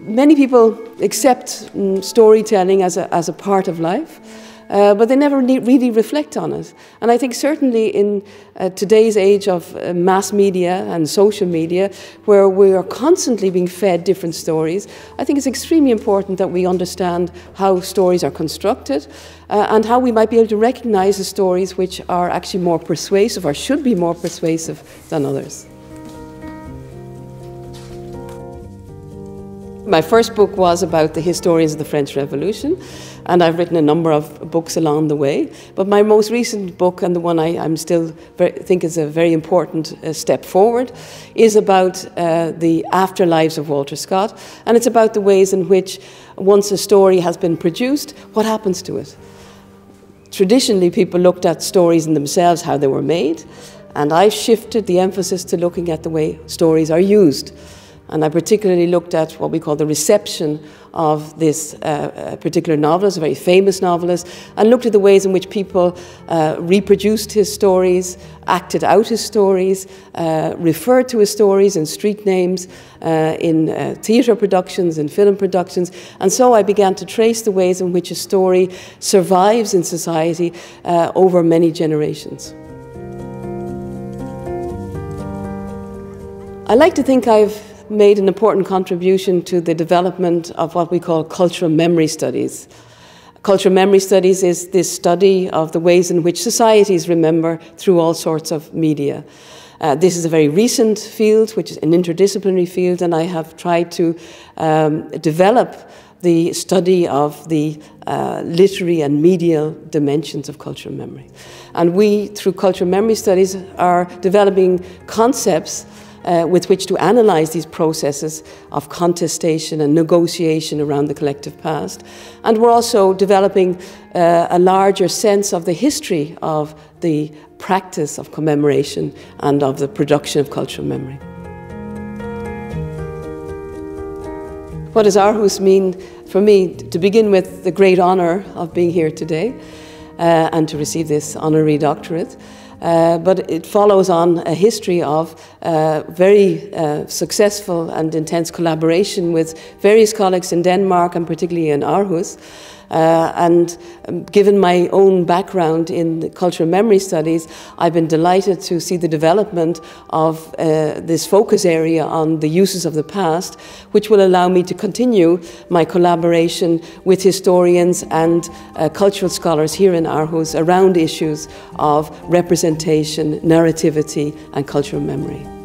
Many people accept mm, storytelling as a, as a part of life. Uh, but they never really reflect on it. And I think certainly in uh, today's age of uh, mass media and social media, where we are constantly being fed different stories, I think it's extremely important that we understand how stories are constructed uh, and how we might be able to recognize the stories which are actually more persuasive or should be more persuasive than others. My first book was about the historians of the French Revolution, and I've written a number of books along the way. But my most recent book, and the one I am still very, think is a very important uh, step forward, is about uh, the afterlives of Walter Scott, and it's about the ways in which, once a story has been produced, what happens to it. Traditionally, people looked at stories in themselves, how they were made, and I've shifted the emphasis to looking at the way stories are used. And I particularly looked at what we call the reception of this uh, uh, particular novelist, a very famous novelist, and looked at the ways in which people uh, reproduced his stories, acted out his stories, uh, referred to his stories in street names, uh, in uh, theatre productions, in film productions. And so I began to trace the ways in which a story survives in society over many generations. I like to think I've made an important contribution to the development of what we call cultural memory studies. Cultural memory studies is this study of the ways in which societies remember through all sorts of media. Uh, this is a very recent field, which is an interdisciplinary field, and I have tried to um, develop the study of the uh, literary and medial dimensions of cultural memory. And we, through cultural memory studies, are developing concepts uh, with which to analyse these processes of contestation and negotiation around the collective past. And we're also developing uh, a larger sense of the history of the practice of commemoration and of the production of cultural memory. What does Aarhus mean for me? To begin with, the great honour of being here today uh, and to receive this honorary doctorate. Uh, but it follows on a history of uh, very uh, successful and intense collaboration with various colleagues in Denmark and particularly in Aarhus. Uh, and um, given my own background in cultural memory studies, I've been delighted to see the development of uh, this focus area on the uses of the past, which will allow me to continue my collaboration with historians and uh, cultural scholars here in Aarhus around issues of representation, narrativity, and cultural memory.